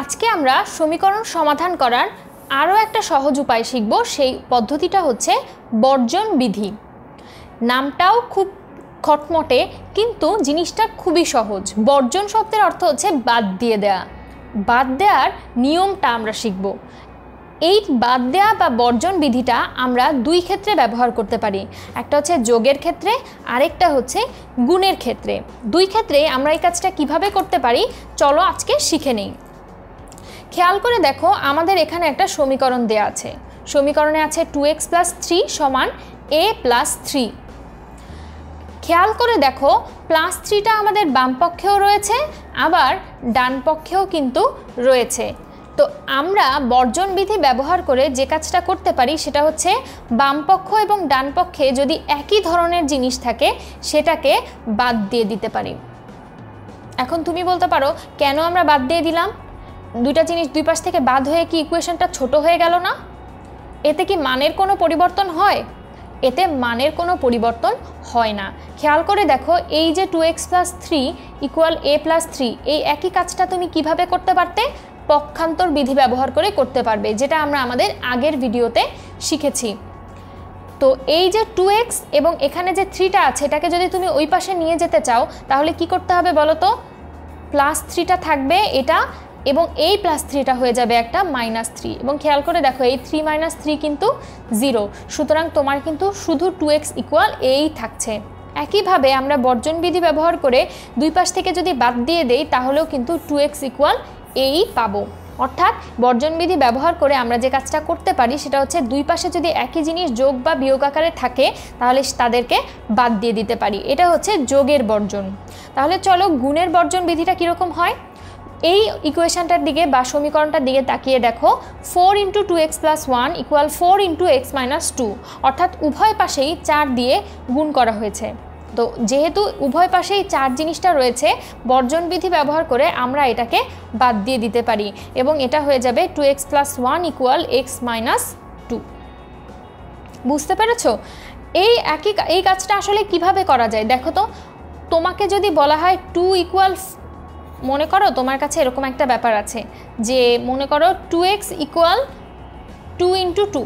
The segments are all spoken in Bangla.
আজকে আমরা সমীকরণ সমাধান করার আরও একটা সহজ উপায় শিখব, সেই পদ্ধতিটা হচ্ছে বর্জন বিধি। নামটাও খুব খটমটে, কিন্তু জিনিসটা খুবই সহজ। বর্জন শব্দের অর্থ হচ্ছে বাদ দিয়ে দেয়া। বাদ দেওয়ার নিয়মটা আমরা শিখব। এই বাদ দেওয়া বা বর্জন বিধিটা আমরা দুই ক্ষেত্রে ব্যবহার করতে পারি। একটা হচ্ছে যোগের ক্ষেত্রে, আরেকটা হচ্ছে গুণের ক্ষেত্রে। দুই ক্ষেত্রে আমরা এই কাজটা কীভাবে করতে পারি, চলো আজকে শিখে নেই। খেয়াল করে দেখো, আমাদের এখানে একটা সমীকরণ দেয়া আছে। সমীকরণে আছে টু এক্স প্লাস থ্রি সমান এ প্লাস থ্রি খেয়াল করে দেখো প্লাস থ্রিটা আমাদের বাম পক্ষেও রয়েছে, আবার ডান পক্ষেও কিন্তু রয়েছে। তো আমরা বর্জন বিধি ব্যবহার করে যে কাজটা করতে পারি সেটা হচ্ছে বাম পক্ষ এবং ডান পক্ষে যদি একই ধরনের জিনিস থাকে, সেটাকে বাদ দিয়ে দিতে পারি। এখন তুমি বলতে পারো, কেন আমরা বাদ দিয়ে দিলাম? দুইটা জিনিস দুই পাশ থেকে বাদ হয়ে কি ইকুয়েশনটা ছোট হয়ে গেল না? এতে কি মানের কোনো পরিবর্তন হয়? এতে মানের কোনো পরিবর্তন হয় না। খেয়াল করে দেখো, এই যে two x plus three equal a plus three এই একই কাজটা তুমি কীভাবে করতে পারতে? পক্ষান্তর বিধি ব্যবহার করে করতে পারবে, যেটা আমরা আমাদের আগের ভিডিওতে শিখেছি। তো এই যে টু এক্স এবং এখানে যে থ্রিটা আছে, এটাকে যদি তুমি ওই পাশে নিয়ে যেতে চাও, তাহলে কি করতে হবে বলো তো প্লাস থ্রিটা থাকবে, এটা এবং এই প্লাস থ্রিটা হয়ে যাবে একটা মাইনাস থ্রি এবং খেয়াল করে দেখো, এই থ্রি মাইনাস থ্রি কিন্তু জিরো সুতরাং তোমার কিন্তু শুধু টু এক্স ইকুয়াল এই থাকছে। একইভাবে আমরা বর্জন বিধি ব্যবহার করে দুই পাশ থেকে যদি বাদ দিয়ে দেই, তাহলেও কিন্তু টু এক্স ইকুয়াল এই পাবো। অর্থাৎ বর্জন বিধি ব্যবহার করে আমরা যে কাজটা করতে পারি, সেটা হচ্ছে দুই পাশে যদি একই জিনিস যোগ বা বিয়োগ আকারে থাকে, তাহলে তাদেরকে বাদ দিয়ে দিতে পারি। এটা হচ্ছে যোগের বর্জন। তাহলে চলো গুণের বর্জন বিধিটা কীরকম হয়? এই ইকুয়েশানটার দিকে বা সমীকরণটার দিকে তাকিয়ে দেখো four into two x plus one equal four into x minus two অর্থাৎ উভয় পাশেই চার দিয়ে গুণ করা হয়েছে। তো যেহেতু উভয় পাশেই চার জিনিসটা রয়েছে, বর্জন বিধি ব্যবহার করে আমরা এটাকে বাদ দিয়ে দিতে পারি এবং এটা হয়ে যাবে two x plus one equal x minus two বুঝতে পেরেছ? এই একই এই কাজটা আসলে কীভাবে করা যায়? দেখো তো, তোমাকে যদি বলা হয় টু ইকুয়াল মনে করো তোমার কাছে এরকম একটা ব্যাপার আছে যে মনে করো two x equal two into two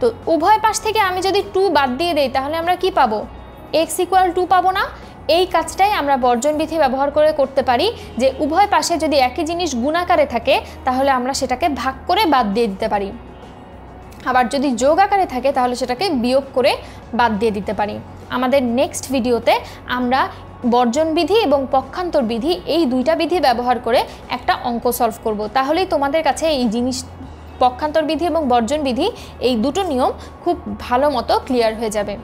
তো উভয় পাশ থেকে আমি যদি টু বাদ দিয়ে দেই, তাহলে আমরা কি পাবো? এক্স ইকুয়াল টু পাবো না। এই কাজটাই আমরা বর্জন বিধি ব্যবহার করে করতে পারি যে উভয় পাশে যদি একই জিনিস গুণাকারে থাকে, তাহলে আমরা সেটাকে ভাগ করে বাদ দিয়ে দিতে পারি। আবার যদি যোগ আকারে থাকে, তাহলে সেটাকে বিয়োগ করে বাদ দিয়ে দিতে পারি। আমাদের নেক্সট ভিডিওতে আমরা বর্জন বিধি এবং পক্ষান্তর বিধি এই দুইটা বিধি ব্যবহার করে একটা অঙ্ক সলভ করব। তাহলেই তোমাদের কাছে এই জিনিস পক্ষান্তর বিধি এবং বর্জন বিধি এই দুটো নিয়ম খুব ভালো মতো ক্লিয়ার হয়ে যাবে।